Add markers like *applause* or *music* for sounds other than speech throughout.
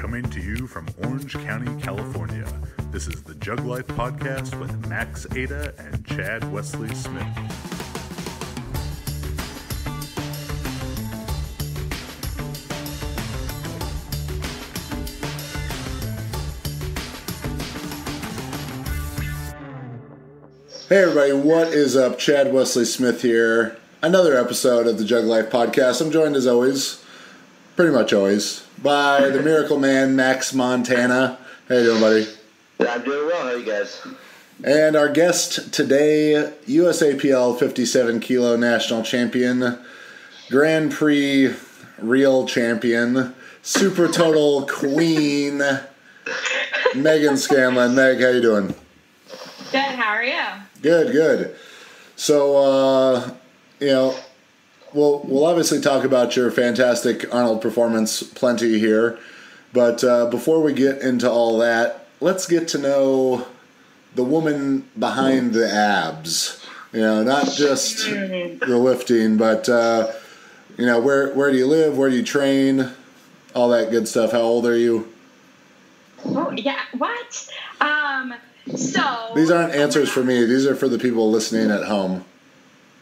Coming to you from Orange County, California, this is the Jug Life Podcast with Max Aita and Chad Wesley Smith. Hey everybody, what is up? Chad Wesley Smith here. Another episode of the Jug Life Podcast. I'm joined as always, pretty much always, by the Miracle Man Max Montana. How you doing, buddy? Yeah, I'm doing well. How you guys? And our guest today, USAPL 57 kilo national champion, Grand Prix real champion, super total queen, *laughs* Meghan Scanlon. Meg, how you doing? Good. How are you? Good, good. So, uh, you know, we'll we'll obviously talk about your fantastic Arnold performance plenty here, but uh, before we get into all that, let's get to know the woman behind the abs. You know, not just the lifting, but uh, you know, where where do you live? Where do you train? All that good stuff. How old are you? Oh yeah. What? Um. So These aren't answers for me. These are for the people listening at home.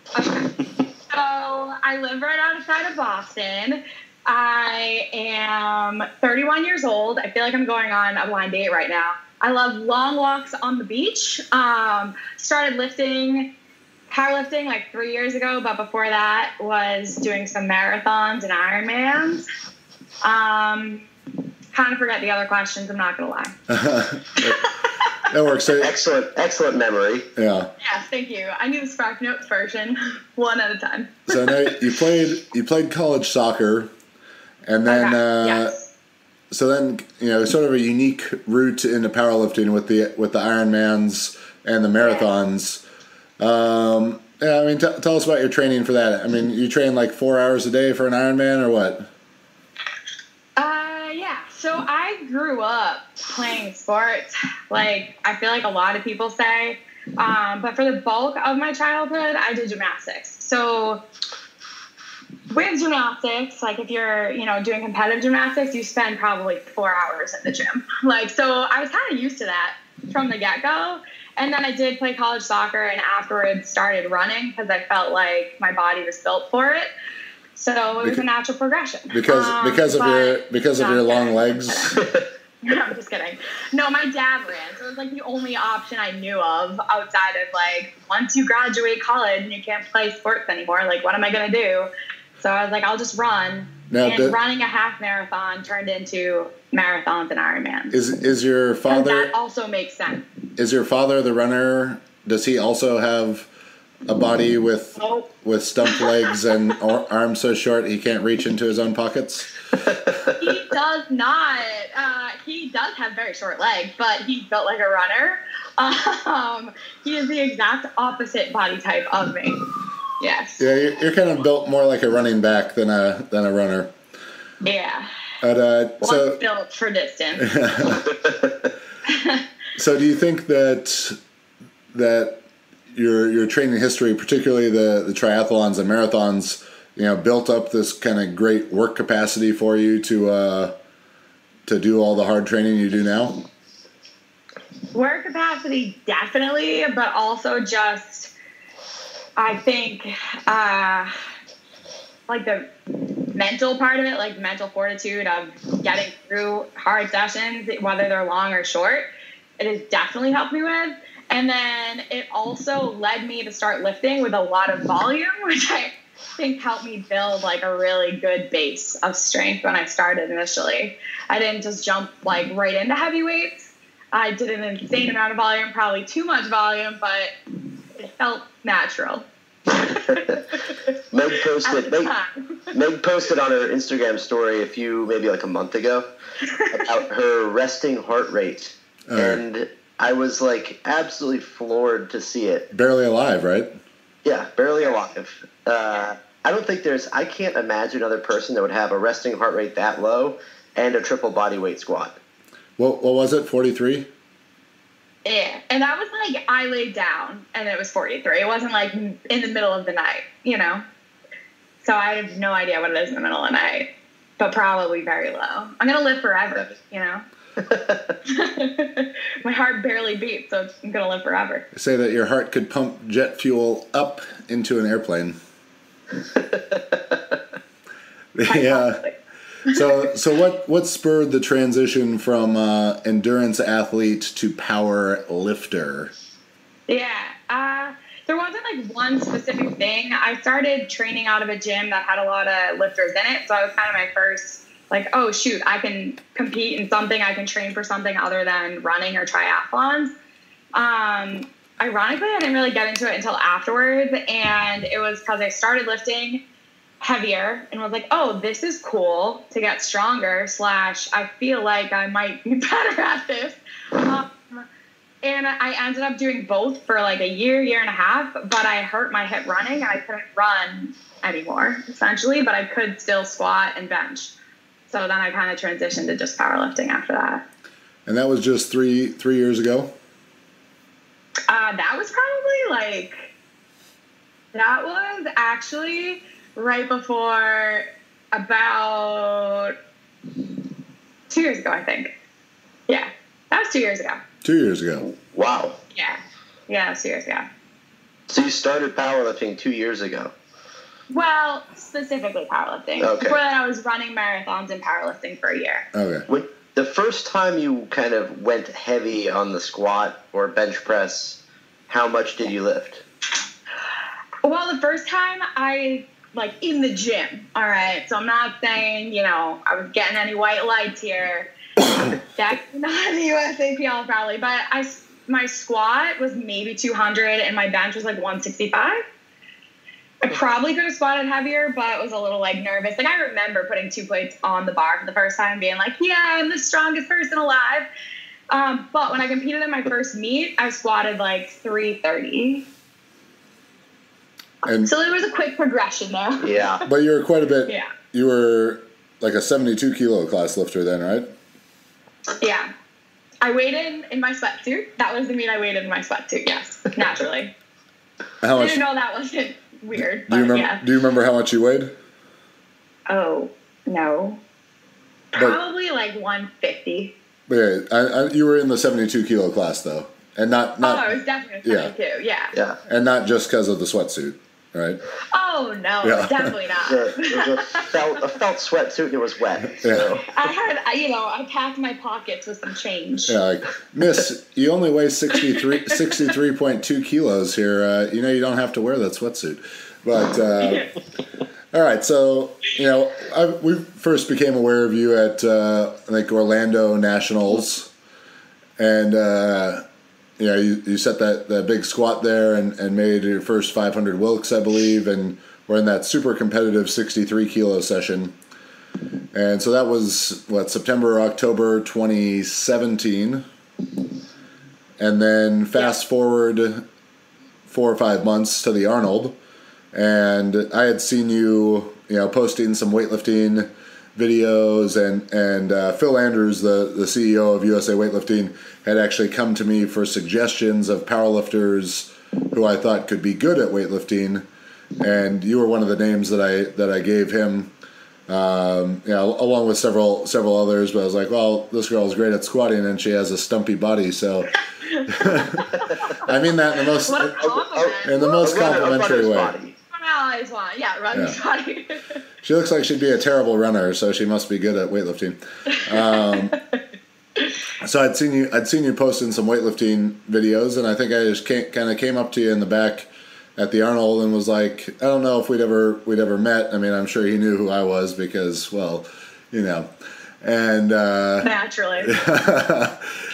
So I live right outside of Boston. I am 31 years old. I feel like I'm going on a blind date right now. I love long walks on the beach. Um, started lifting, powerlifting like three years ago, but before that was doing some marathons and Ironmans. Um, kind of forget the other questions. I'm not gonna lie. *laughs* That works. So, Excellent, excellent memory. yeah. Yes, thank you. I knew the Spark Notes version, *laughs* one at a time. So I know you played you played college soccer, and then Okay, uh, yes. so then you know sort of a unique route into powerlifting with the with the Ironmans and the marathons. Um, yeah, I mean, t- tell us about your training for that. I mean, you train like four hours a day for an Ironman, or what? So I grew up playing sports, like I feel like a lot of people say. Um, but for the bulk of my childhood, I did gymnastics. So with gymnastics, like if you're, you know, doing competitive gymnastics, you spend probably four hours in the gym. Like, so I was kind of used to that from the get go. And then I did play college soccer and afterwards started running because I felt like my body was built for it. So it was a natural progression. Because Um, because of your because of your long kidding. legs. *laughs* No, I'm just kidding. No, my dad ran, so it was like the only option I knew of outside of like once you graduate college and you can't play sports anymore. Like, what am I gonna do? So I was like, I'll just run. Now, and do- running a half marathon turned into marathons and Ironman. Is is your father that also makes sense. is your father the runner? Does he also have a body with Nope. with stumped legs and ar- arms so short he can't reach into his own pockets? he does not. Uh, he does have very short legs, but he's built like a runner. Um, he is the exact opposite body type of me. Yes. Yeah, you're, you're kind of built more like a running back than a than a runner. Yeah. But, uh, so built for distance. *laughs* so do you think that that your your training history, particularly the the triathlons and marathons, you know, built up this kind of great work capacity for you to uh, to do all the hard training you do now? Work capacity, definitely, but also just, I think, uh, like the mental part of it, like mental fortitude of getting through hard sessions, whether they're long or short, it has definitely helped me with. And then it also led me to start lifting with a lot of volume, *laughs* which I think helped me build like a really good base of strength when I started initially. I didn't just jump like right into heavy weights. I did an insane amount of volume, probably too much volume, but it felt natural. Meg posted. Meg. Meg posted on her Instagram story a few, maybe like a month ago, *laughs* about her resting heart rate, All right. and I was like absolutely floored to see it. Barely alive, right? Yeah, barely alive. Uh, I don't think there's. I can't imagine another person that would have a resting heart rate that low and a triple body weight squat. What what was it? Forty three. Yeah, and that was like I laid down and it was 43. It wasn't like in the middle of the night, you know. So I have no idea what it is in the middle of the night. but probably very low. I'm gonna live forever, you know. *laughs* My heart barely beats, so I'm gonna live forever. Say that your heart could pump jet fuel up into an airplane. *laughs* yeah. So, so what what spurred the transition from uh, endurance athlete to power lifter? Yeah. Uh, there wasn't like one specific thing. I started training out of a gym that had a lot of lifters in it, so I was kind of my first like, oh shoot, I can compete in something. I can train for something other than running or triathlons. Um, ironically, I didn't really get into it until afterwards, and it was because I started lifting heavier and was like, oh, this is cool to get stronger. Slash, I feel like I might be *laughs* better at this. Um, and I ended up doing both for like a year, year and a half, but I hurt my hip running and I couldn't run anymore, essentially, but I could still squat and bench. So then I kind of transitioned to just powerlifting after that. And that was just three three years ago. Uh, that was probably like that was actually right before about two years ago, I think. Yeah, that was two years ago. Two years ago. Wow. Yeah, yeah, two years ago. So you started powerlifting two years ago. Well, specifically powerlifting. Okay. Before that, I was running marathons and powerlifting for a year. Okay. When, the first time you kind of went heavy on the squat or bench press, how much did you lift? Well, the first time I like in the gym. All right, so I'm not saying you know I was getting any white lights here. *coughs* That's not the USAPL probably, but I my squat was maybe 200 and my bench was like 165. I probably could have squatted heavier, but was a little like nervous. Like I remember putting two plates on the bar for the first time, being like, "Yeah, I'm the strongest person alive." Um, but when I competed in my first meet, I squatted like 330. And So there was a quick progression there. Yeah. but you were quite a bit. Yeah. You were like a seventy-two kilo class lifter then, right? Yeah. I waited in in my sweatsuit. That was the meet I waited in my sweatsuit, yes, naturally. How I didn't know that wasn't weird, Do you remember? yeah. Do you remember how much you weighed? Oh, no. But- Probably like 150. Yeah, I, I, you were in the seventy-two kilo class though, and not not. oh, not it was definitely yeah. 72, yeah. Yeah. and not just because of the sweatsuit, right? Oh, no, Yeah. definitely not. The, *laughs* it was a felt a felt sweatsuit and it was wet. So I had, you know, I packed my pockets with some change. Yeah, like, Miss, you only weigh 63, *laughs* 63.2 kilos here. Uh, you know, you don't have to wear that sweatsuit. But, uh, *laughs* all right, so, you know, I, we first became aware of you at, uh, like, Orlando Nationals. And, uh, know, you, you set that, that big squat there and, and made your first 500 Wilks, I believe. And we're in that super competitive 63 kilo session. And so that was what September, October 2017. And then fast forward four or five months to the Arnold, and I had seen you, you know, posting some weightlifting videos, and and uh, Phil Andrews, the the CEO of USA Weightlifting, had actually come to me for suggestions of powerlifters who I thought could be good at weightlifting, and you were one of the names that I that I gave him um, you know, along with several several others. But I was like, well, this girl is great at squatting, and she has a stumpy body. So, *laughs* I mean that in the most What a compliment. in the most A runner- a complimentary runner's way. body. I always want, yeah, run Yeah. body. *laughs* She looks like she'd be a terrible runner, so she must be good at weightlifting. Um, *laughs* so I'd seen you, I'd seen you posting some weightlifting videos, and I think I just kind of came up to you in the back at the Arnold and was like, I don't know if we'd ever we'd ever met. I mean, I'm sure he knew who I was because, well, you know, and. Uh, Naturally. *laughs*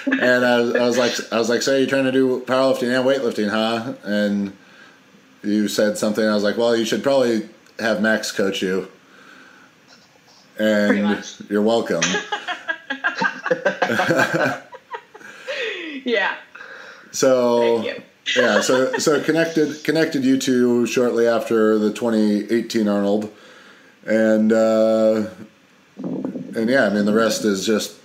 and I was, I was like, I was like, so you're trying to do powerlifting and weightlifting, huh? And you said something. I was like, well, you should probably have Max coach you. And you're welcome. *laughs* yeah. So yeah, so so *laughs* connected connected you two shortly after the 2018 Arnold, and uh, and yeah, I mean the rest is just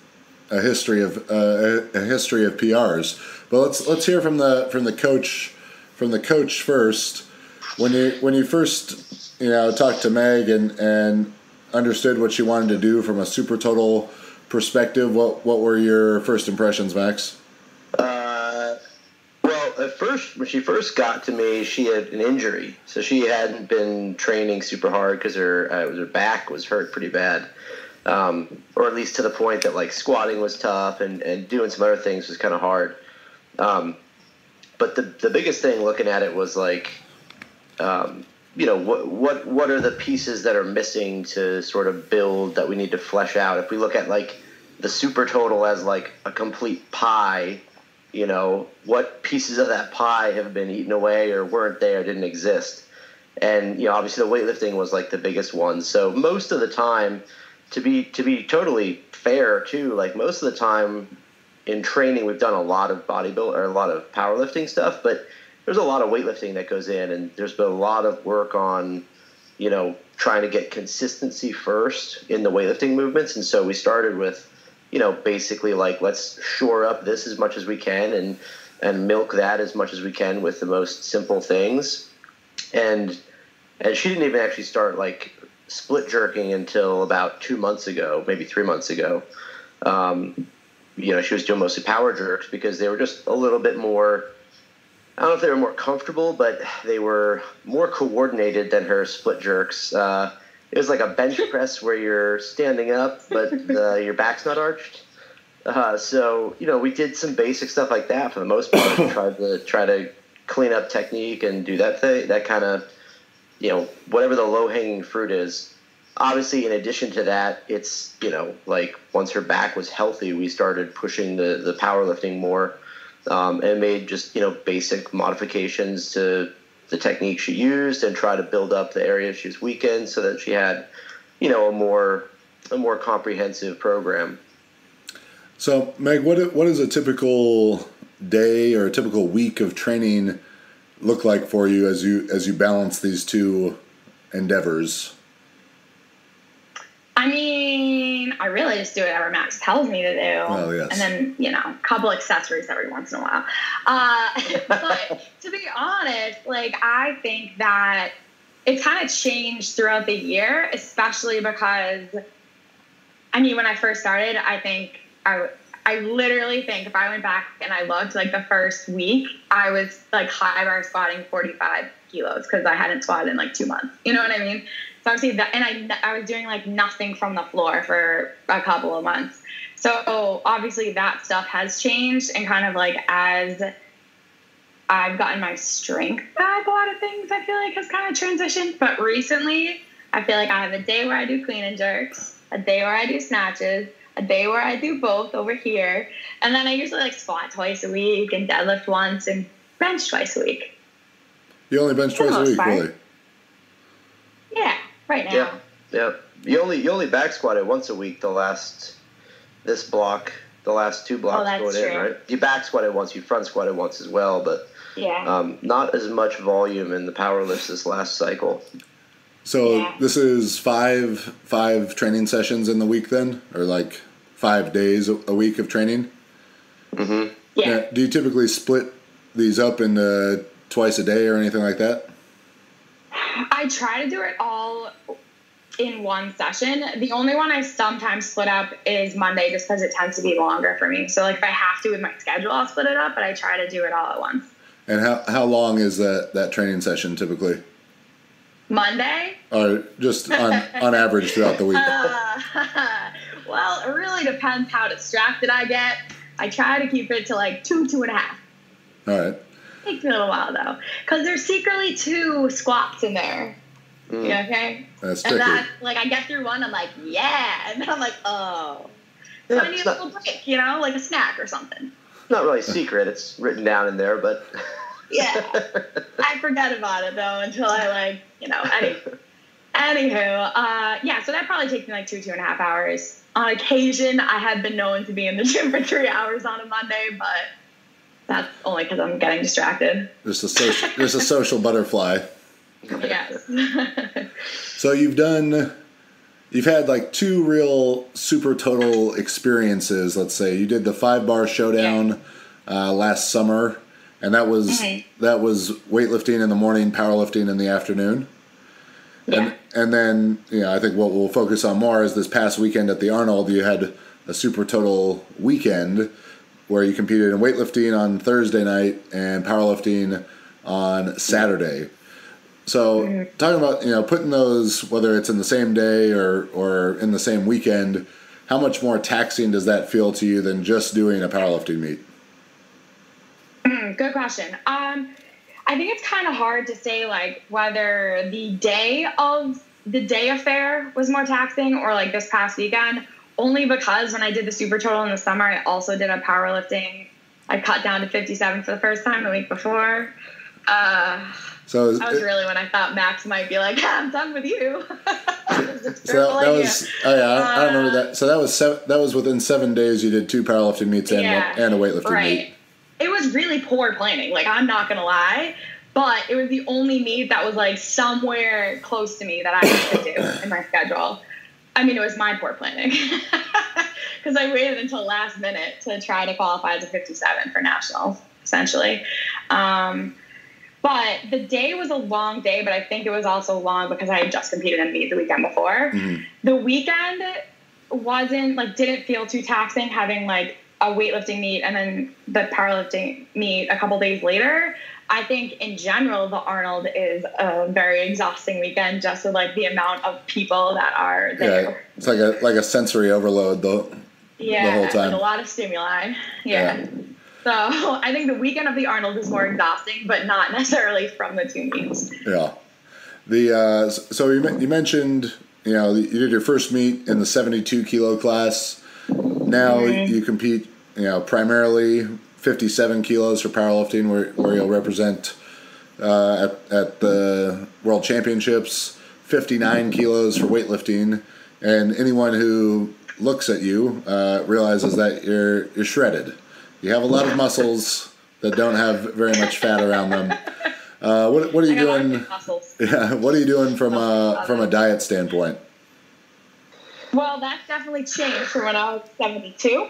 a history of uh, a a history of PRs. But let's let's hear from the from the coach from the coach first. When you when you first you know talked to Meg and and understood what she wanted to do from a super total perspective, what what were your first impressions, Max? Uh, well, at first, when she first got to me, she had an injury, so she hadn't been training super hard because her uh, her back was hurt pretty bad, um, or at least to the point that like squatting was tough and, and doing some other things was kind of hard. Um, but the the biggest thing looking at it was like, um, you know, what what what are the pieces that are missing to sort of build that we need to flesh out? If we look at like the super total as like a complete pie, you know, what pieces of that pie have been eaten away or weren't there, didn't exist? And you know, obviously the weightlifting was like the biggest one. So most of the time, to be to be totally fair too, like most of the time in training, we've done a lot of bodybuilding or a lot of powerlifting stuff, but there's a lot of weightlifting that goes in, and there's been a lot of work on, you know, trying to get consistency first in the weightlifting movements. And so we started with, you know, basically like let's shore up this as much as we can and and milk that as much as we can with the most simple things. And and she didn't even actually start like split jerking until about two months ago, maybe three months ago. Um, you know, she was doing mostly power jerks because they were just a little bit more. I don't know if they were more comfortable, but they were more coordinated than her split jerks. Uh, it was like a bench *laughs* press where you're standing up, but uh, your back's not arched. Uh, so you know, we did some basic stuff like that for the most part. *coughs* tried to try to clean up technique and do that thing, that kind of, you know, whatever the low hanging fruit is obviously in addition to that it's you know like once her back was healthy we started pushing the the powerlifting more um, and made just you know basic modifications to the technique she used and try to build up the areas she was weak in so that she had you know a more a more comprehensive program. So meg what what is a typical day or a typical week of training look like for you as you as you balance these two endeavors I mean, I really just do whatever Max tells me to do. Oh, yes. And then, you know, a couple accessories every once in a while. Uh, *laughs* but to be honest, like, I think that it kind of changed throughout the year, especially because, I mean, when I first started, I think I, I literally think if I went back and I looked like the first week, I was like high bar squatting 45 kilos because I hadn't squatted in like two months. You know what I mean? So obviously that, and I, I was doing like nothing from the floor for a couple of months. So obviously that stuff has changed and kind of like as I've gotten my strength back, a lot of things I feel like has kind of transitioned. But recently, I feel like I have a day where I do clean and jerks, a day where I do snatches, a day where I do both over here, and then I usually like squat twice a week and deadlift once and bench twice a week. You only bench twice a week, part. really? Yeah right now. Yeah, yeah. You only you only back squatted once a week the last this block, the last two blocks oh, going true. in, right? You back squatted once, you front squatted once as well, but yeah, um, not as much volume in the power lifts this last cycle. So yeah. this is five five training sessions in the week then, or like five days a week of training. Mm-hmm. Yeah. Now, do you typically split these up into twice a day or anything like that? I try to do it all in one session. The only one I sometimes split up is Monday just because it tends to be longer for me. So like if I have to with my schedule, I'll split it up, but I try to do it all at once. And how how long is that that training session typically? Monday? Or just on on average throughout the week? *laughs* Uh, *laughs* well, it really depends how distracted I get. I try to keep it to like two, two and a half. All right. Takes me a little while though, because there's secretly two squats in there. Mm. Yeah, okay. That's and tricky. that, like, I get through one, I'm like, yeah, *laughs* and then I'm like, oh, so Yeah, I need a not, little break, you know, like a snack or something. not really secret. It's written down in there, but *laughs* Yeah, I forget about it though until I like, you know, any, anywho, uh, yeah. So that probably takes me like two, two and a half hours. On occasion, I have been known to be in the gym for three hours on a Monday, but that's only because I'm getting distracted. Just a social, just a social butterfly. Yes. So you've done, you've had like two real super total experiences. Let's say you did the five bar showdown uh, last summer, and that was Mhm. that was weightlifting in the morning, powerlifting in the afternoon. And Yeah. and then you know I think what we'll focus on more is this past weekend at the Arnold. You had a super total weekend where you competed in weightlifting on Thursday night and powerlifting on Saturday. So talking about you know putting those whether it's in the same day or or in the same weekend, how much more taxing does that feel to you than just doing a powerlifting meet? Mm, Good question. Um, I think it's kind of hard to say like whether the day of the day affair was more taxing or like this past weekend. Only because when I did the super total in the summer, I also did a powerlifting. I cut down to 57 for the first time the week before. Uh, So that was really when I thought Max might be like, *laughs* I'm done with you. *laughs* So that, that was oh yeah I, I remember Uh, that. So that was seven, that was within seven days. You did two powerlifting meets and Yeah, and a weightlifting right. meet. It was really poor planning. Like I'm not gonna lie, but it was the only meet that was like somewhere close to me that I could do in my schedule. I mean, it was my poor planning *laughs* because I waited until last minute to try to qualify as a 57 for nationals, essentially. Um, but the day was a long day, but I think it was also long because I had just competed in meet the weekend before. Mhm. The weekend wasn't like didn't feel too taxing having like a weightlifting meet and then the powerlifting meet a couple days later. I think in general the Arnold is a very exhausting weekend just with like the amount of people that are there. Yeah, it's like a like a sensory overload though. Yeah, whole time. a lot of stimuli. *laughs* Yeah. Yeah. So *laughs* I think the weekend of the Arnold is more exhausting, but not *laughs* necessarily from the two meets. Yeah. The uh, so you, you mentioned you know you did your first meet in the seventy two kilo class. Now Mm-hmm. you compete you know primarily fifty seven kilos for powerlifting, where where you'll represent uh, at at the world championships. Fifty nine kilos for weightlifting, and anyone who looks at you uh, realizes that you're you're shredded. You have a lot of muscles that don't have very much fat around them. Uh, what, what are you I got a lot of doing? *laughs* Yeah, what are you doing from a from a diet standpoint? Well, that's definitely changed from when I was 72.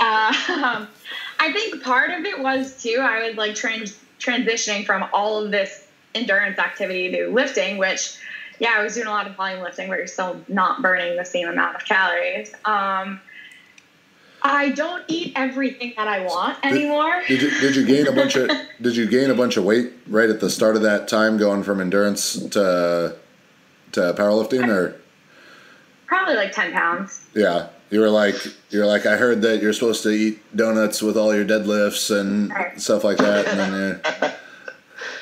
Uh, *laughs* I think part of it was too, I was like trans- transitioning from all of this endurance activity to lifting, which, yeah, I was doing a lot of volume lifting, but you're still not burning the same amount of calories. Um, I don't eat everything that I want anymore. Did you did you gain a bunch of *laughs* did you gain a bunch of weight right at the start of that time, going from endurance to to powerlifting, or Probably like 10 pounds. yeah, you were like you were like I heard that you're supposed to eat donuts with all your deadlifts and Right. stuff like that, and then *laughs*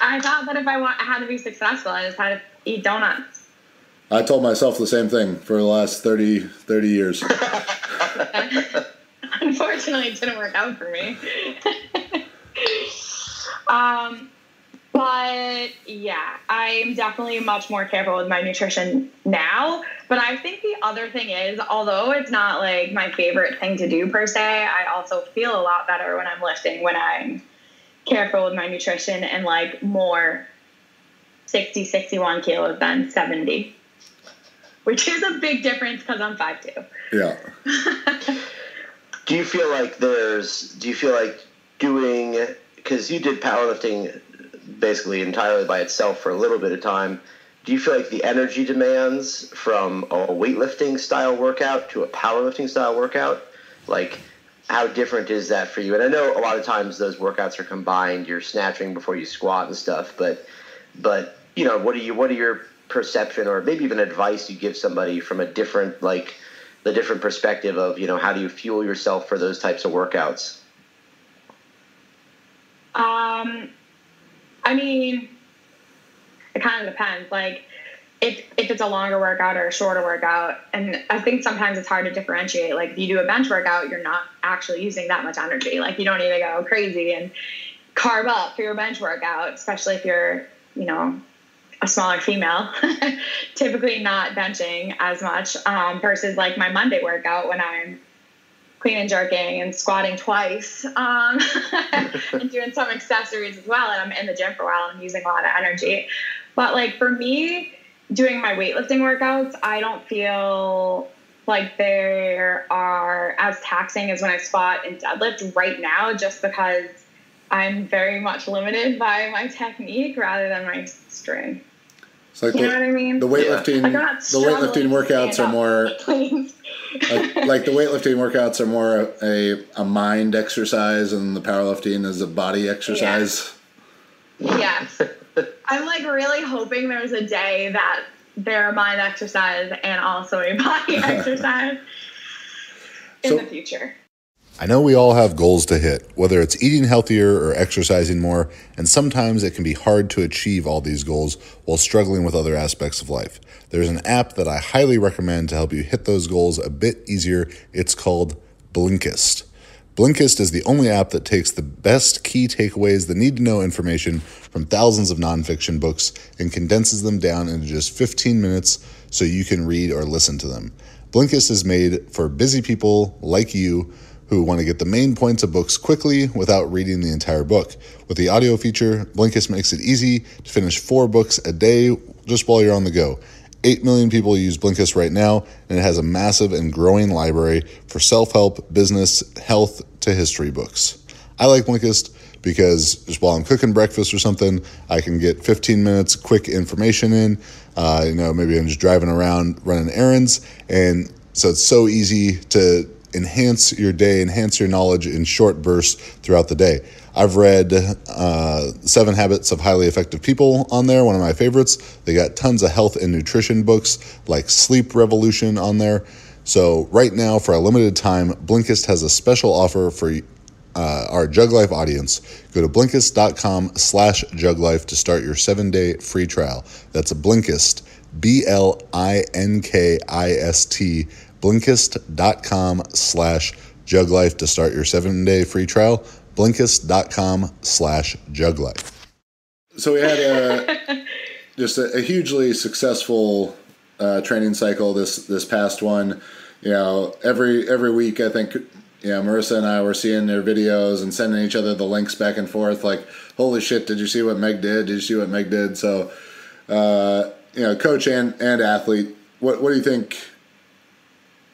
I thought that if I want, I had to be successful, I just had to eat donuts. I told myself the same thing for the last 30, 30 years. *laughs* *laughs* Unfortunately, it didn't work out for me. um, but yeah, I'm definitely much more careful with my nutrition now. But I think the other thing is, although it's not like my favorite thing to do per se, I also feel a lot better when I'm lifting when I'm careful with my nutrition and like more 60, 61 kilos than 70. Which is a big difference because I'm 5'2. Yeah. *laughs* Do you feel like there's? Do you feel like doing? Because you did powerlifting basically entirely by itself for a little bit of time. Do you feel like the energy demands from a weightlifting style workout to a powerlifting style workout, like how different is that for you? And I know a lot of times those workouts are combined. You're snatching before you squat and stuff, but but you know what are you what are your perception or maybe even advice you give somebody from a different like the different perspective of you know how do you fuel yourself for those types of workouts Um, I mean, it kind of depends. Like, if if it's a longer workout or a shorter workout, and I think sometimes it's hard to differentiate. Like, if you do a bench workout, you're not actually using that much energy. Like, you don't need to go crazy and carb up for your bench workout, especially if you're, you know, a smaller female. *laughs* Typically, not benching as much um, versus like my Monday workout when I'm clean and jerking and squatting twice um, *laughs* and doing some accessories as well. And I'm in the gym for a while and I'm using a lot of energy. But like for me, doing my weightlifting workouts, I don't feel like they are as taxing as when I squat and deadlift right now, just because I'm very much limited *laughs* by my technique rather than my strength. It's like You the, know what I mean? the weightlifting. Like, the weightlifting workouts are more *laughs* like, like the weightlifting workouts are more a a mind exercise, and the powerlifting is a body exercise. Yes. I'm like really hoping there's a day that they're a mind exercise and also a body *laughs* exercise in So- the future. I know we all have goals to hit, whether it's eating healthier or exercising more, and sometimes it can be hard to achieve all these goals while struggling with other aspects of life. There's an app that I highly recommend to help you hit those goals a bit easier. It's called Blinkist. Blinkist is the only app that takes the best key takeaways, the need to know information from thousands of nonfiction books, and condenses them down into just 15 minutes so you can read or listen to them. Blinkist is made for busy people like you who want to get the main points of books quickly without reading the entire book. With the audio feature, Blinkist makes it easy to finish four books a day just while you're on the go. 8 million people use Blinkist right now, and it has a massive and growing library for self help, business, health to history books. I like Blinkist because just while I'm cooking breakfast or something, I can get 15 minutes quick information in. Uh, you know, maybe I'm just driving around running errands, and so it's so easy to enhance your day, enhance your knowledge in short bursts throughout the day. I've read uh, Seven Habits of Highly Effective People on there, one of my favorites. They got tons of health and nutrition books like Sleep Revolution on there. So, right now, for a limited time, Blinkist has a special offer for uh, our Jug Life audience. Go to Blinkist.com slash Juglife to start your seven-day free trial. That's a Blinkist, B-L-I-N-K-I-S-T, Blinkist.com slash Juglife to start your seven-day free trial. Blinkist.com slash Juglife. So we had a *laughs* just a, a hugely successful uh, training cycle this this past one. You know, every every week I think you know Marissa and I were seeing their videos and sending each other the links back and forth. Like, holy shit! Did you see what Meg did? Did you see what Meg did? So, uh, you know, coach and and athlete. What what do you think?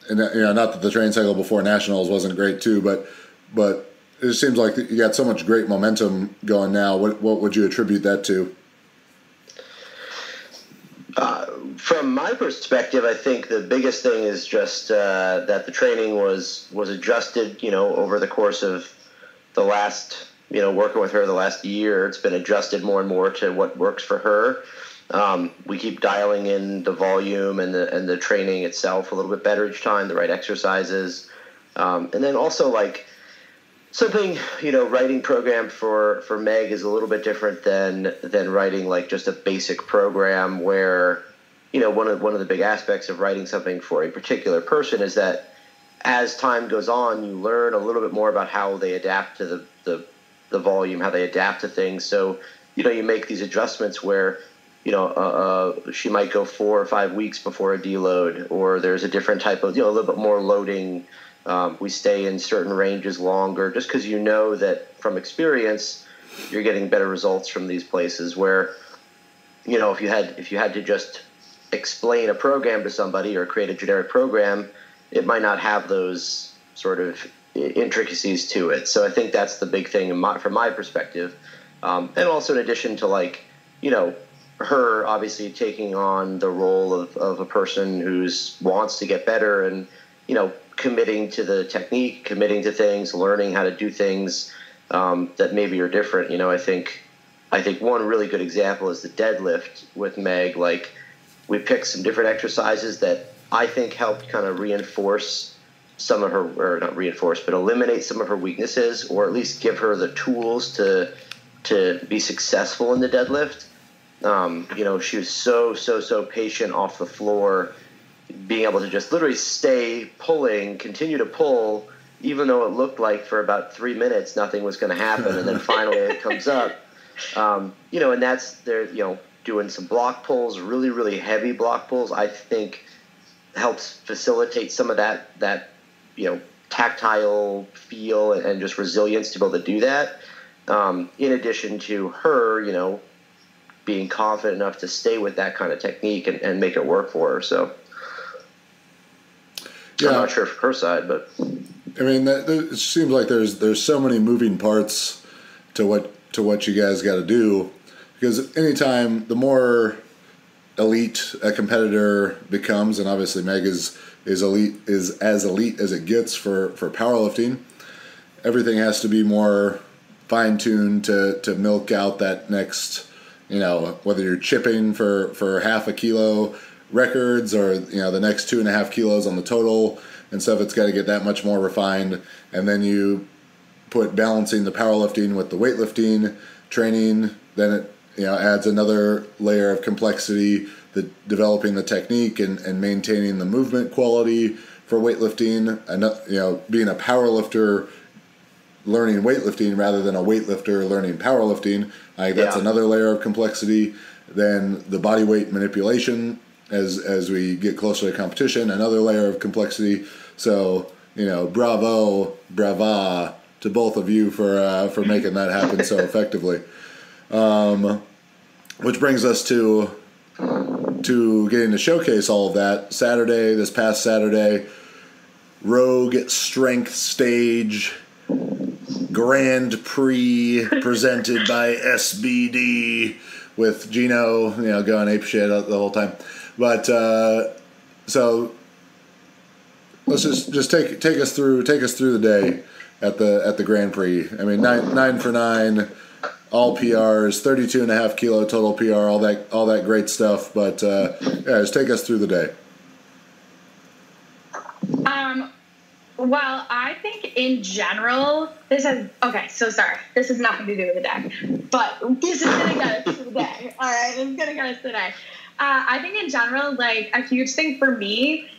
And uh, you know, not that the training cycle before nationals wasn't great too, but but it just seems like you got so much great momentum going now. What what would you attribute that to? From my perspective, I think the biggest thing is just uh, that the training was was adjusted. You know, over the course of the last, you know, working with her the last year, it's been adjusted more and more to what works for her. Um, we keep dialing in the volume and the and the training itself a little bit better each time, the right exercises, um, and then also like something you know writing program for for meg is a little bit different than than writing like just a basic program where you know one of one of the big aspects of writing something for a particular person is that as time goes on you learn a little bit more about how they adapt to the the, the volume how they adapt to things. So you know you make these adjustments where you know uh, uh, she might go four or five weeks before a deload or there's a different type of you know a little bit more loading. Um, we stay in certain ranges longer just because you know that from experience you're getting better results from these places where you know if you had if you had to just explain a program to somebody or create a generic program it might not have those sort of intricacies to it. So i think that's the big thing in my, from my perspective. Um, and also in addition to like you know her obviously taking on the role of, of a person who's wants to get better and you know committing to the technique committing to things learning how to do things um, that maybe are different. You know i think i think one really good example is the deadlift with meg. Like we picked some different exercises that i think helped kind of reinforce some of her or not reinforce but eliminate some of her weaknesses or at least give her the tools to to be successful in the deadlift um, you know, she was so, so, so patient off the floor, being able to just literally stay pulling, continue to pull, even though it looked like for about three minutes nothing was going to happen. And then *laughs* finally it comes up. Um, you know, and that's, they're, you know, doing some block pulls, really, really heavy block pulls, I think helps facilitate some of that, that, you know, tactile feel and, and just resilience to be able to do that. Um, in addition to her, you know, being confident enough to stay with that kind of technique and, and make it work for her. So Yeah. I'm not sure for her side, but I mean, that, that- it seems like there's there's so many moving parts to what to what you guys got to do because anytime the more elite a competitor becomes, and obviously Meg is is elite is as elite as it gets for for powerlifting. Everything has to be more fine tuned to to milk out that next, you know, whether you're chipping for for half a kilo records or you know the next two and a half kilos on the total and stuff. It's got to get that much more refined, and then you put balancing the powerlifting with the weightlifting training. Then it you know adds another layer of complexity. The developing the technique and, and maintaining the movement quality for weightlifting. And you know being a powerlifter learning weightlifting rather than a weightlifter learning powerlifting. Like that's Yeah. another layer of complexity. Then the body weight manipulation as as we get closer to competition, another layer of complexity. So you know, bravo, brava to both of you for uh, for making that happen so *laughs* effectively. Um, which brings us to to getting to showcase all of that Saturday, this past Saturday, Rogue Strength Stage Grand Prix *laughs* presented by SBD with Gino, you know, going ape shit the whole time. But uh, so let's just just take take us through take us through the day at the at the Grand Prix. I mean, nine nine for nine, all PRs, 32 and a half kilo total PR, all that all that great stuff. But uh, yeah, just take us through the day. Um, well, I think in general, this has okay. So sorry, this has nothing to do with the day, but this is gonna get us *laughs* today. All right, this is gonna get us to the day. Uh, I think in general, like a huge thing for me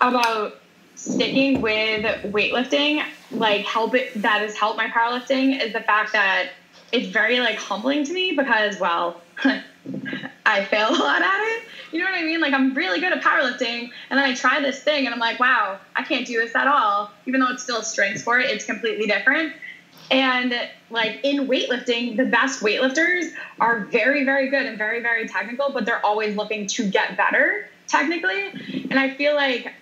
about sticking with weightlifting, like help it that has helped my powerlifting is the fact that it's very like humbling to me because well, *laughs* I fail *laughs* a lot at it. You know what I mean? Like I'm really good at powerlifting, and then I try this thing, and I'm like, wow, I can't do this at all. Even though it's still a strength sport, it's completely different. And like in weightlifting, the best weightlifters are very, very good and very, very technical, but they're always looking to get better technically. And I feel like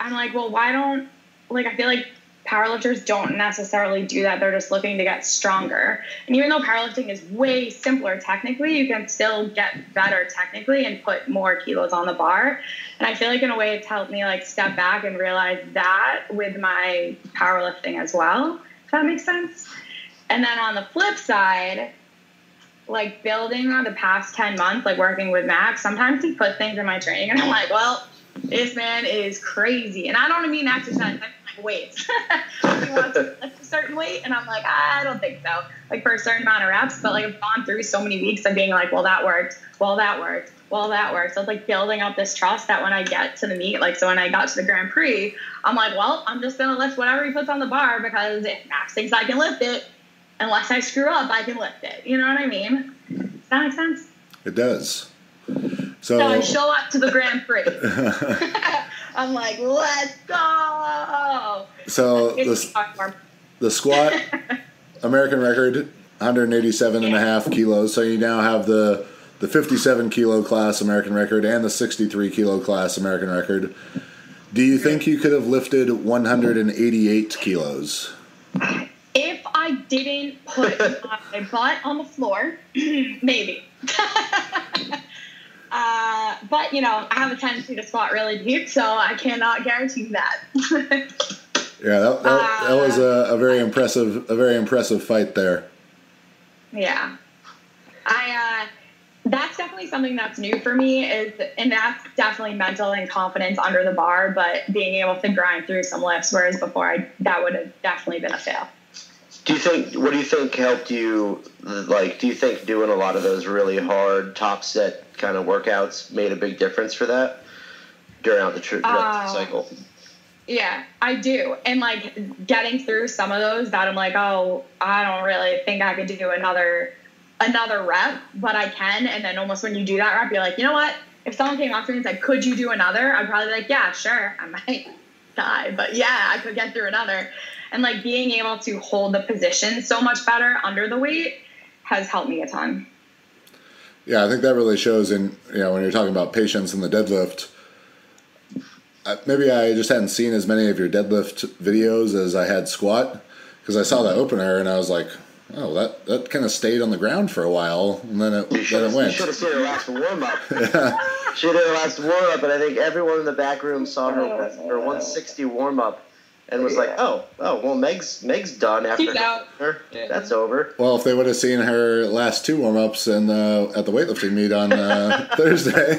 I'm like, well, why don't like I feel like powerlifters don't necessarily do that. They're just looking to get stronger. And even though powerlifting is way simpler technically, you can still get better technically and put more kilos on the bar. And I feel like in a way it's helped me like step back and realize that with my powerlifting as well. If that makes sense. And then on the flip side, like building on the past 10 months, like working with Max, sometimes he puts things in my training and I'm like, well, this man is crazy. And I don't mean I mean like weights. *laughs* he wants to lift a certain weight, and I'm like, I don't think so. Like for a certain amount of reps, but like I've gone through so many weeks of being like, well, that worked, well, that worked, well, that worked. So it's like building up this trust that when I get to the meet, like so when I got to the Grand Prix, I'm like, well, I'm just gonna lift whatever he puts on the bar because if Max thinks I can lift it, unless I screw up, I can lift it. You know what I mean? Does that make sense? It does. So, So I show up to the Grand Prix. *laughs* *laughs* I'm like, let's go. so the, the squat *laughs* American record 187 and a half kilos. So you now have the the 57 kilo class American record and the 63 kilo class American record. Do you think you could have lifted 188 kilos? If I didn't put my *laughs* butt on the floor, *clears throat* maybe. *laughs* uh, but you know, I have a tendency to squat really deep, so I cannot guarantee that. *laughs* Yeah, that, that, that was a, a very impressive a very impressive fight there. yeah, I. Uh, that's definitely something that's new for me is and that's definitely mental and confidence under the bar but being able to grind through some lifts whereas before I, that would have definitely been a fail Do you think? What do you think helped you? Like, do you think doing a lot of those really hard top set kind of workouts made a big difference for that during the, tr- Uh, cycle? Yeah, I do. And like getting through some of those that I'm like, oh, I don't really think I could do another another rep, but I can. And then almost when you do that rep, you're like, you know what? If someone came up to me and said, could you do another? I'd probably be like, yeah, sure. I might *laughs* die, but yeah, I could get through another. And like being able to hold the position so much better under the weight has helped me a ton. Yeah, I think that really shows in you know when you're talking about patience in the deadlift. Maybe I just hadn't seen as many of your deadlift videos as I had squat because I saw the opener and I was like, Oh, that that kind of stayed on the ground for a while, and then it You then it have, went. should have seen her last warm up. *laughs* yeah. she did her last warm up, and I think everyone in the back room saw her oh, her 160 warm up, and was like, "Oh, oh, well, Meg's Meg's done after She's out. her. Yeah. That's over." Well, if they would have seen her last two warm ups and uh, at the weightlifting meet on uh, *laughs* Thursday,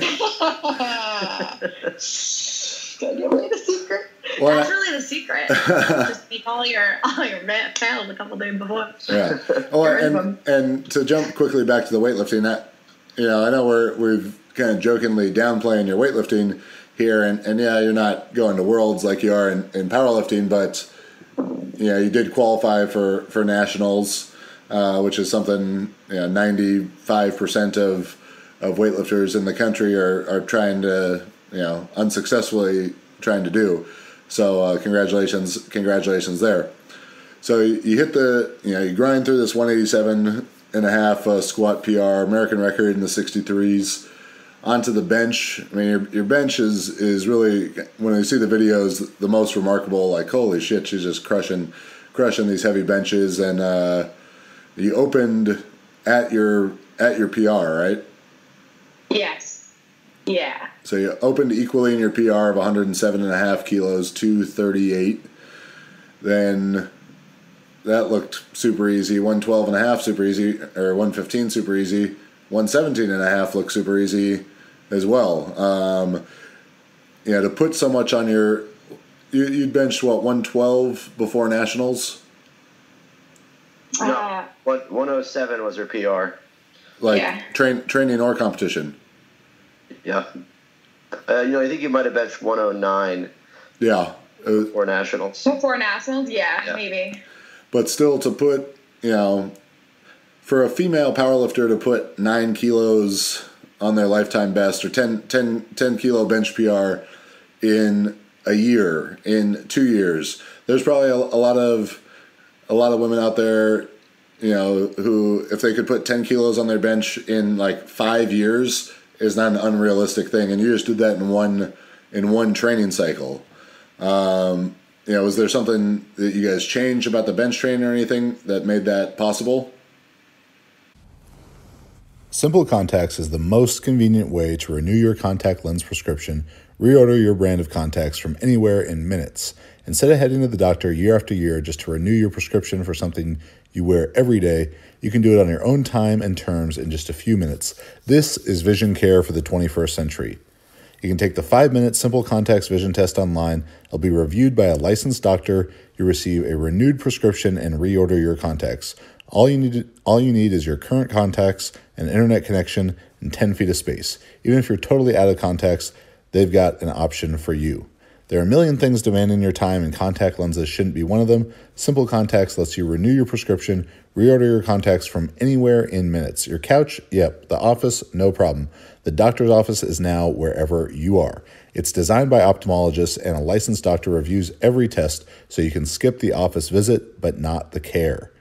Don't give away the secret. Well, That's really the secret. *laughs* Just make all your all your ma- fails a couple days before. yeah. Oh, and and to jump quickly back to the weightlifting, that you know, I know we're we've kind of jokingly downplaying your weightlifting here, and, and yeah, you're not going to worlds like you are in, in powerlifting, but you you did qualify for for nationals, uh, which is something you know, ninety five percent of of weightlifters in the country are, are trying to you know unsuccessfully trying to do. So uh, congratulations, congratulations there. So you you hit the, you know, you grind through this 187 and a half uh, squat PR, American record in the 63s, onto the bench. I mean, your, your bench is is really when you see the videos, the most remarkable. Like, holy shit, she's just crushing, crushing these heavy benches. And uh, you opened at your at your PR, right? Yes. Yeah. So you opened equally in your PR of 107 and a half kilos, 238. Then that looked super easy. 112 and a half super easy, or 115 super easy. 117 and a half looked super easy as well. Um, yeah, to put so much on your, you, you'd benched what 112 before nationals, No, Uh, one, 107 was her PR. like Yeah. train training or competition. Yeah. Uh, you know, I think you might have benched 109 Yeah, it was- for nationals. before nationals, yeah, Yeah. maybe. but still to put you know for a female powerlifter to put nine kilos on their lifetime best or 10, 10, 10 kilo bench pr in a year in two years. There's probably a, a lot of a lot of women out there you know who if they could put 10 kilos on their bench in like five years is not an unrealistic thing. And you just did that in one in one training cycle. Um, you know, was there something that you guys changed about the bench training or anything that made that possible? Simple Contacts is the most convenient way to renew your contact lens prescription, reorder your brand of contacts from anywhere in minutes. Instead of heading to the doctor year after year just to renew your prescription for something you wear every day, you can do it on your own time and terms in just a few minutes. This is vision care for the 21st century. You can take the five minute Simple Contacts vision test online. It'll be reviewed by a licensed doctor. You receive a renewed prescription and reorder your contacts. All you need, all you need is your current contacts, an internet connection, and 10 feet of space. Even if you're totally out of contacts, they've got an option for you. There are a million things demanding your time, and contact lenses shouldn't be one of them. Simple Contacts lets you renew your prescription, reorder your contacts from anywhere in minutes. Your couch, yep. The office, no problem. The doctor's office is now wherever you are. It's designed by ophthalmologists, and a licensed doctor reviews every test so you can skip the office visit, but not the care.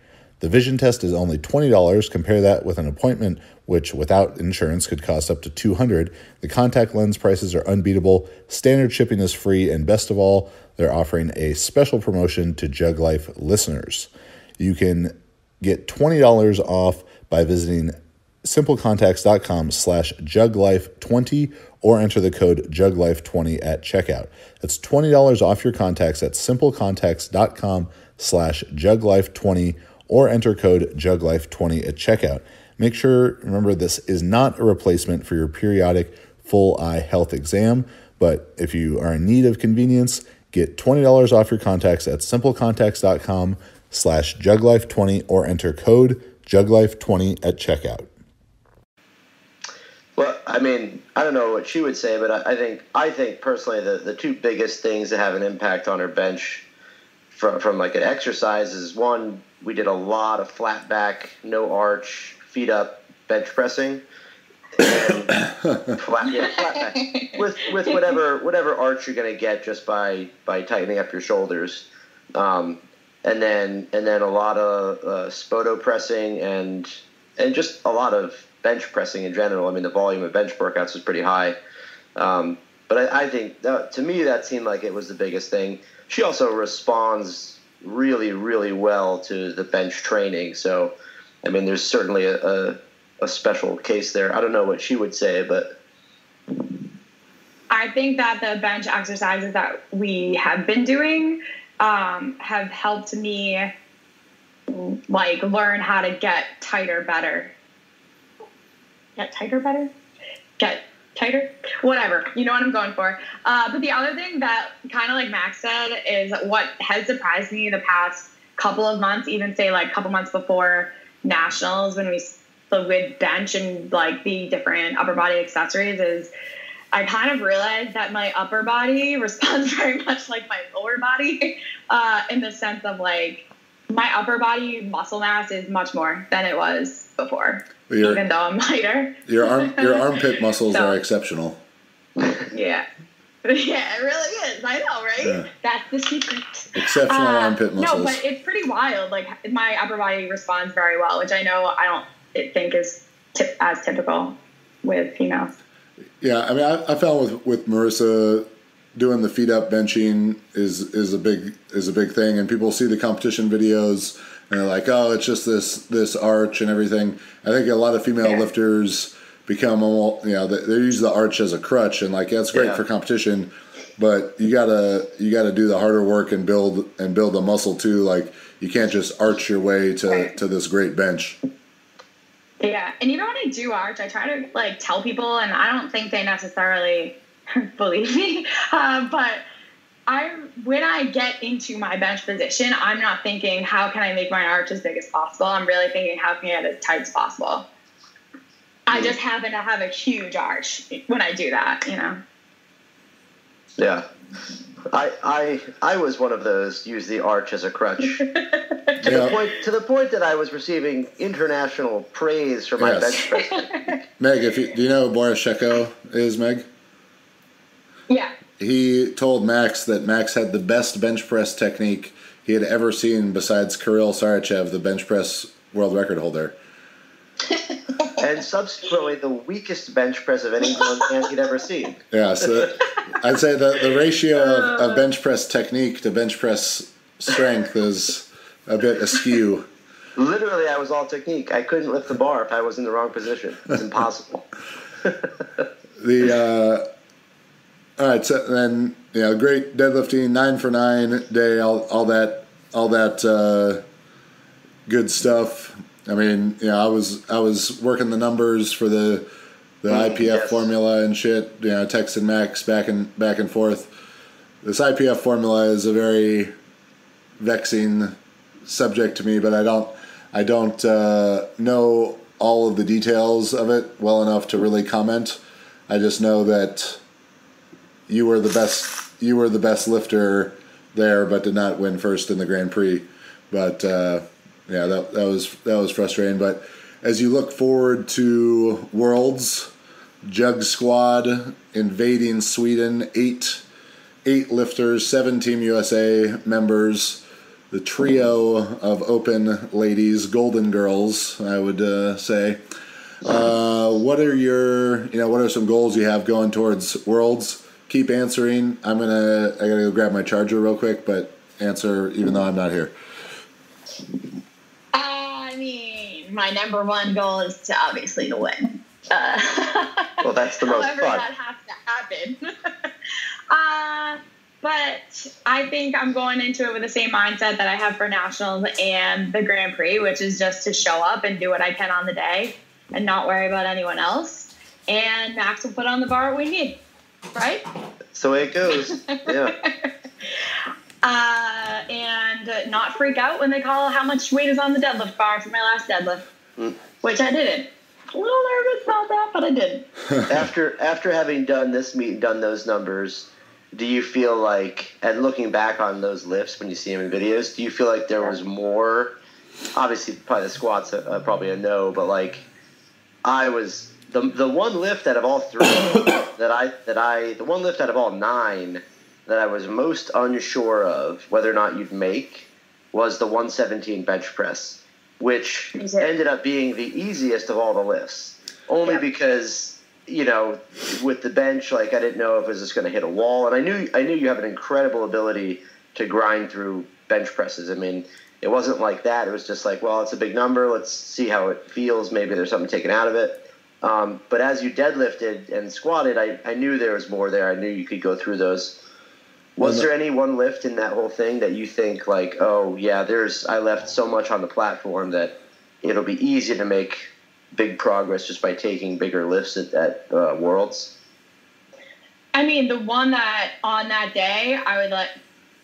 The vision test is only $20. Compare that with an appointment, which without insurance could cost up to 200. The contact lens prices are unbeatable. Standard shipping is free. And best of all, they're offering a special promotion to Jug Life listeners. You can get $20 off by visiting simplecontacts.com slash juglife20 or enter the code juglife20 at checkout. That's $20 off your contacts at simplecontacts.com slash juglife20 or enter code juglife20 at checkout. Make sure, remember, this is not a replacement for your periodic full eye health exam, but if you are in need of convenience, get $20 off your contacts at simplecontacts.com slash juglife20 or enter code juglife20 at checkout. Well, I mean, I don't know what she would say, but I, think I think personally the, the two biggest things that have an impact on her bench from from like an exercise is one, we did a lot of flat back, no arch, feet up bench pressing. And *coughs* flat, yeah, flat back. *laughs* With with whatever whatever arch you're gonna get just by by tightening up your shoulders. Um, and then and then a lot of uh, spoto pressing and and just a lot of bench pressing in general. I mean, the volume of bench workouts was pretty high, um, but I, I think that, to me that seemed like it was the biggest thing. She also responds really, really well to the bench training. So, I mean, there's certainly a, a, a special case there. I don't know what she would say, but I think that the bench exercises that we have been doing um, have helped me like learn how to get tighter better. Get tighter better? Get tighter? Whatever. You know what I'm going for. Uh, but the other thing that kind of like Max said is what has surprised me the past couple of months, even say like a couple months before nationals when we would bench and like the different upper body accessories is I kind of realized that my upper body *laughs* responds very much like my lower body *laughs* uh, in the sense of like my upper body muscle mass is much more than it was before, Your- even though I'm lighter. Your arm, your armpit *laughs* muscles So- are exceptional. Yeah. *laughs* Yeah, it really is. I know, right? Yeah. That's the secret. Exceptional Uh, armpit muscles. No, but it's pretty wild. Like my upper body responds very well, which I know I don't think is tip, as typical with females. Yeah, I mean, I, I found with with Marissa doing the feet up benching is is a big is a big thing, and people see the competition videos and they're like, oh, it's just this this arch and everything. I think a lot of female Yeah. lifters become you know they, they use the arch as a crutch, and like yeah, great Yeah. for competition, but you gotta you gotta do the harder work and build and build the muscle too. Like you can't just arch your way to Right. to this great bench. Yeah, and even when I do arch, I try to like tell people, and I don't think they necessarily *laughs* believe me. *laughs* Uh, but I, when I get into my bench position, I'm not thinking how can I make my arch as big as possible. I'm really thinking how can I get as tight as possible. I mm-hmm. just happen to have a huge arch when I do that, you know. yeah. I, I I was one of those use the arch as a crutch *laughs* to the point to the point that I was receiving international praise for my Yes. bench press. *laughs* Meg, if you, do you know who Boris Sheiko is, Meg? Yeah. He told Max that Max had the best bench press technique he had ever seen besides Kirill Sarychev, the bench press world record holder. *laughs* and subsequently the weakest bench press of any man he'd ever seen. Yeah, so *laughs* I'd say the, the ratio of, of bench press technique to bench press strength is a bit askew. Literally, I was all technique. I couldn't lift the bar if I was in the wrong position. It's impossible. *laughs* The uh, all right, so then you know, great deadlifting, nine for nine day, all, all that, all that uh, good stuff. I mean, you know, I was I was working the numbers for the the Mm, IPF yes. formula and shit. You know, texting Max back and back and forth. This IPF formula is a very vexing subject to me, but I don't I don't uh, know all of the details of it well enough to really comment. I just know that you were the best you were the best lifter there, but did not win first in the Grand Prix. But uh, yeah, that that was that was frustrating. But as you look forward to Worlds, Jug Squad invading Sweden, eight eight lifters, seven Team USA members, the trio of open ladies, Golden Girls, I would uh, say. Uh, what are your, you know, what are some goals you have going towards Worlds? Keep answering. I'm gonna, I gotta go grab my charger real quick, but answer even though I'm not here. I mean, my number one goal is to obviously to win. Uh, *laughs* Well, that's the most however fun. that has to happen. *laughs* uh, but I think I'm going into it with the same mindset that I have for nationals and the Grand Prix, which is just to show up and do what I can on the day and not worry about anyone else. And Max will put on the bar we need, right? That's the way it goes. *laughs* Yeah. uh, and not freak out when they call how much weight is on the deadlift bar for my last deadlift, Mm. which I didn't. A little nervous about that, but I did. *laughs* after after having done this meet and done those numbers, do you feel like, and looking back on those lifts when you see them in videos, do you feel like there was more? Obviously, probably the squats, uh, uh, probably a no, but like, I was the the one lift out of all three *coughs* that I that I the one lift out of all nine that I was most unsure of whether or not you'd make was the 117 bench press, which ended up being the easiest of all the lifts, only Yeah. because you know with the bench, like I didn't know if it was just going to hit a wall, and I knew I knew you have an incredible ability to grind through bench presses. I mean, it wasn't like that. It was just like, well, it's a big number. Let's see how it feels. Maybe there's something taken out of it. Um, but as you deadlifted and squatted, I, I knew there was more there. I knew you could go through those. Was there any one lift in that whole thing that you think like, oh yeah, there's I left so much on the platform that it'll be easy to make big progress just by taking bigger lifts at, at uh, Worlds? I mean, the one that on that day I would let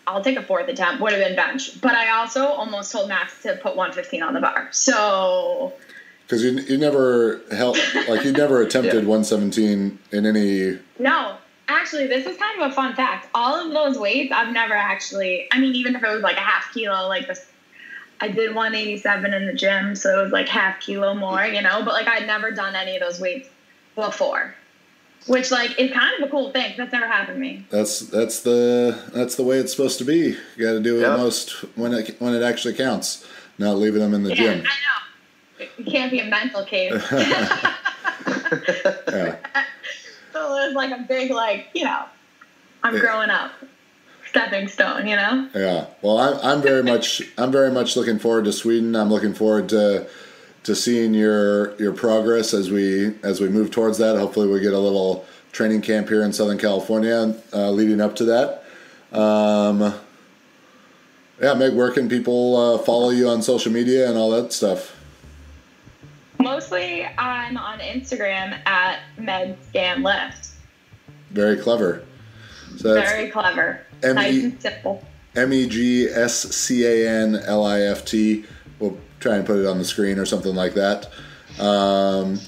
I'll take a fourth attempt would have been bench, but I also almost told Max to put 115 on the bar. So because you, you never helped like you never *laughs* attempted Yeah. 117 in any no, actually, this is kind of a fun fact. All of those weights I've never actually. I mean, even if it was like a half kilo, like this. I did 187 in the gym, so it was like half kilo more, you know. But like I'd never done any of those weights before, which like is kind of a cool thing. That's never happened to me. that's that's the that's the way it's supposed to be you got to do it Yeah. most when it when it actually counts not leaving them in the Yeah, gym I know. It can't be a mental case. yeah *laughs* *laughs* So it was like a big, like, you know, I'm Yeah. growing up. Stepping stone, you know? Yeah. Well, I'm, I'm very much I'm very much looking forward to Sweden. I'm looking forward to to seeing your your progress as we as we move towards that. Hopefully, we get a little training camp here in Southern California uh, leading up to that. Um, yeah, Meg, where can people uh, follow you on social media and all that stuff? Mostly I'm on Instagram at MegScanLift. Very clever. So that's Very clever. M-E- nice and simple. M E G S C A N L I F T. We'll try and put it on the screen or something like that. Um,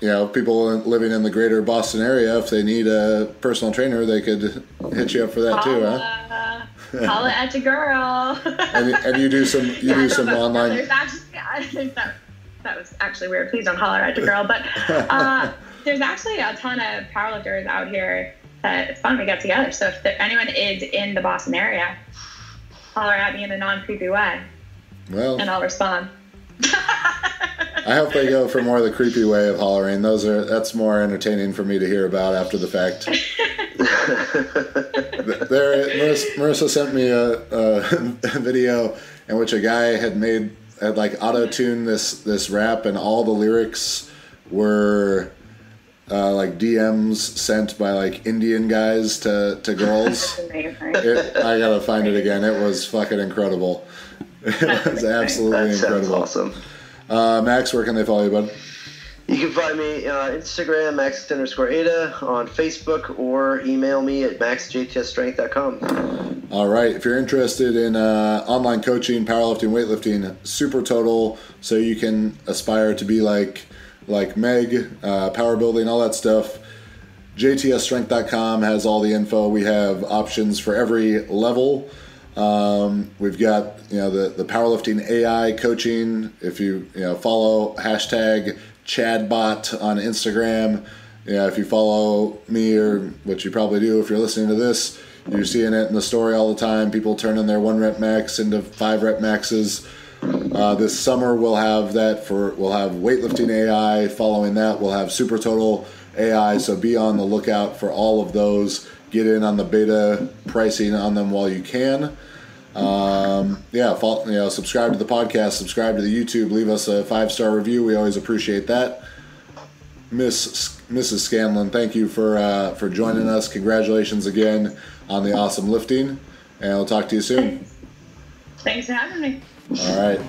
you know, people living in the greater Boston area, if they need a personal trainer, they could hit you up for that too, huh? Holla, at your girl. *laughs* And, and you do some you Yeah, do some online. There's actually, I think that that was actually weird. Please don't holler at your girl. But uh, *laughs* there's actually a ton of powerlifters out here that it's fun to get together. So if there, anyone is in the Boston area, holler at me in a non creepy way, Well, and I'll respond. I hope they go for more of the creepy way of hollering. Those are that's more entertaining for me to hear about after the fact. *laughs* there, Marissa, Marissa sent me a, a *laughs* video in which a guy had made had like auto tune this this rap, and all the lyrics were uh, like DMs sent by like Indian guys to to girls. *laughs* It, I gotta find it again. It was fucking incredible. *laughs* It was absolutely that incredible. awesome. Uh, Max, where can they follow you, bud? You can find me uh, Instagram, max underscore Aita, on Facebook, or email me at maxjtsstrength.com. All right. If you're interested in uh, online coaching, powerlifting, weightlifting, super total, so you can aspire to be like like Meg, uh, power building, all that stuff. JTSstrength.com has all the info. We have options for every level. Um, we've got you know the the powerlifting AI coaching. If you you know follow hashtag ChadBot on Instagram, yeah, if you follow me or what you probably do if you're listening to this, you're seeing it in the story all the time. People turning their one rep max into five rep maxes. Uh, this summer we'll have that for we'll have weightlifting AI. Following that, we'll have super total AI. So be on the lookout for all of those. Get in on the beta pricing on them while you can. Um, yeah, follow, you know, subscribe to the podcast, subscribe to the YouTube, leave us a five star review. We always appreciate that. Miss Mrs. Scanlon, thank you for uh, for joining us. Congratulations again on the awesome lifting, and we'll talk to you soon. Thanks for having me. All right.